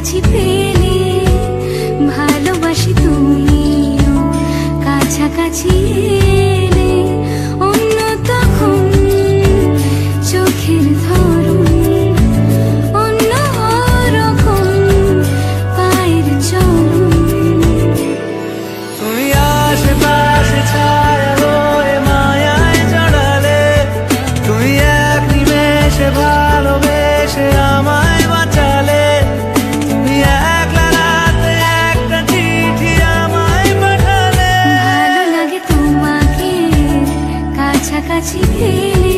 কাছাকাছি পেলে ভালোবাসি কাছাকাছি কাছে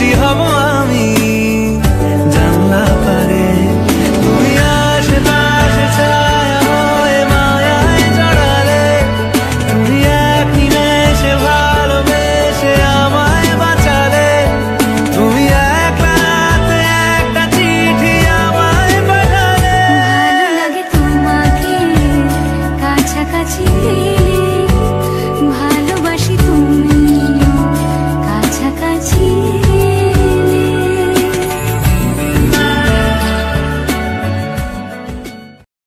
मिठी हवा